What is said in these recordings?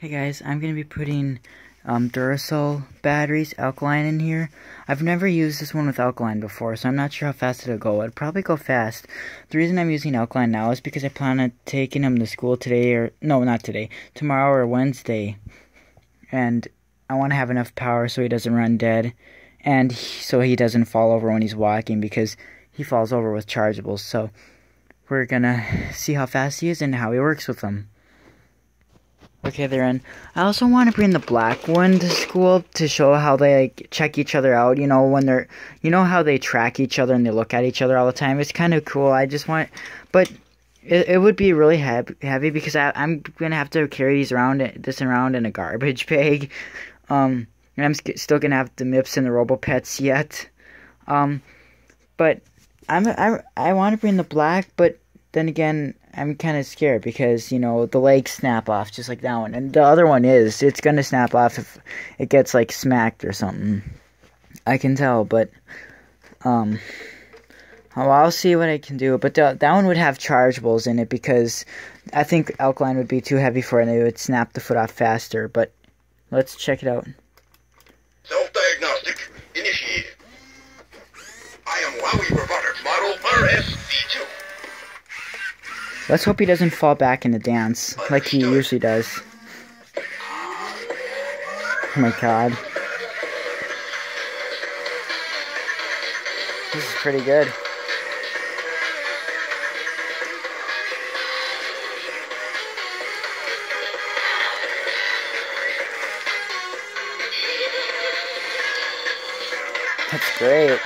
Hey guys, I'm going to be putting um, Duracell batteries, alkaline in here. I've never used this one with alkaline before, so I'm not sure how fast it'll go. It'll probably go fast. The reason I'm using alkaline now is because I plan on taking him to school today, or no, not today, tomorrow or Wednesday. And I want to have enough power so he doesn't run dead, and he, so he doesn't fall over when he's walking, because he falls over with chargeables. So we're going to see how fast he is and how he works with them. Okay, they're in. I also want to bring the black one to school to show how they like, check each other out. You know, when they're, you know how they track each other and they look at each other all the time. It's kind of cool. I just want, but it, it would be really heavy, heavy because I, I'm gonna have to carry these around, this around in a garbage bag. Um, and I'm still gonna have the MIPS and the RoboPets yet. Um, but I'm I I want to bring the black, but then again, I'm kind of scared because you know the legs snap off just like that one, and the other one is it's gonna snap off if it gets like smacked or something. I can tell, but um, well, I'll see what I can do. But the, that one would have chargeables in it because I think alkaline would be too heavy for it, and it would snap the foot off faster. But let's check it out. Self-diagnostic initiated. I am WowWee Let's hope he doesn't fall back in the dance like he usually does. Oh my god. This is pretty good. That's great.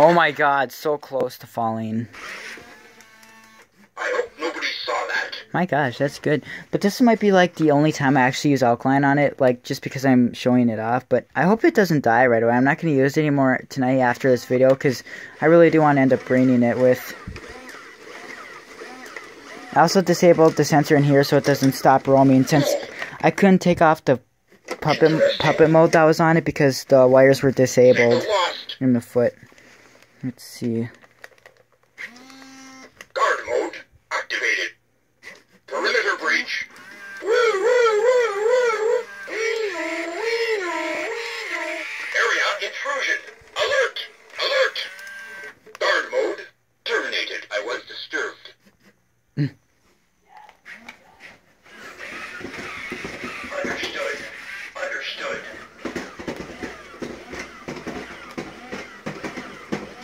Oh my god, so close to falling. I hope nobody saw that. My gosh, that's good. But this might be like the only time I actually use alkaline on it, like just because I'm showing it off. But I hope it doesn't die right away. I'm not going to use it anymore tonight after this video because I really do want to end up braining it with. I also disabled the sensor in here so it doesn't stop roaming since I couldn't take off the puppet puppet mode that was on it because the wires were disabled in the foot. Let's see.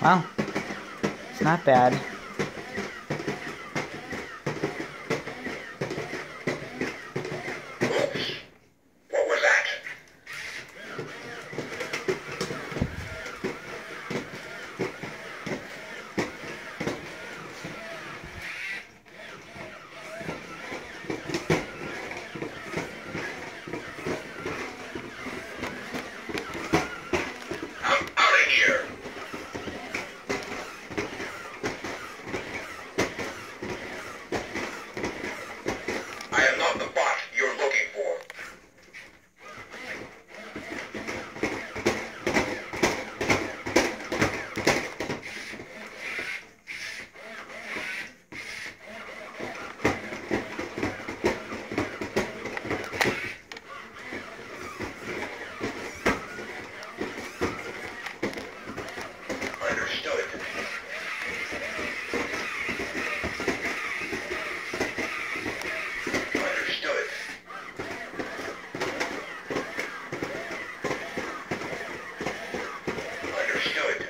Wow. It's not bad. Oops. What was that? I'm out of here. I am not the bot you're looking for. Understood. Understood. Understood.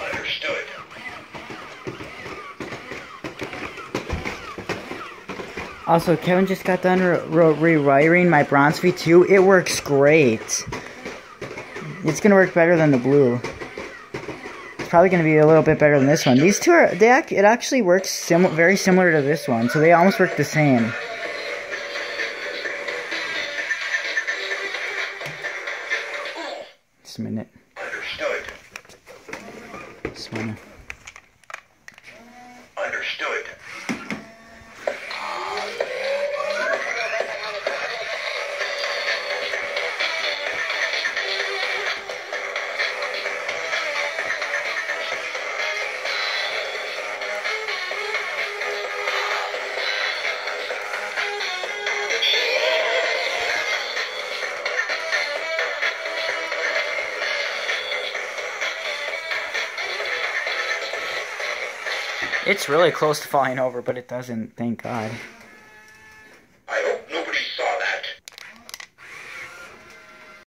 Understood. Also, Kevin just got done re- re- rewiring my Bronze V2. It works great. It's gonna work better than the blue. It's probably going to be a little bit better than this one. These two are, they ac it actually works sim very similar to this one, so they almost work the same. Just a minute. Understood. Just wanna... It's really close to falling over, but it doesn't, thank God.